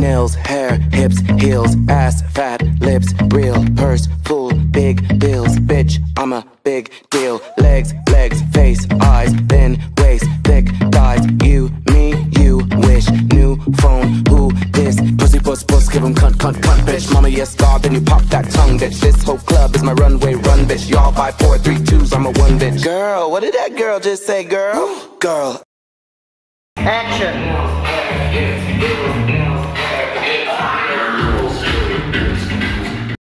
nails, hair, hips, heels, ass, fat, lips, real, purse, full, big bills, bitch, I'm a big deal. Legs, legs, face, eyes, thin waist, thick thighs. You, me, you wish. New phone, who this? Pussy, puss, puss, give 'em cunt, cunt, cunt, bitch. Mama, yes, God, then you pop that tongue, bitch. This whole club is my runway, run, bitch. Y'all five, four, three, twos, I'm a one, bitch. Girl, what did that girl just say, girl? Girl. Action.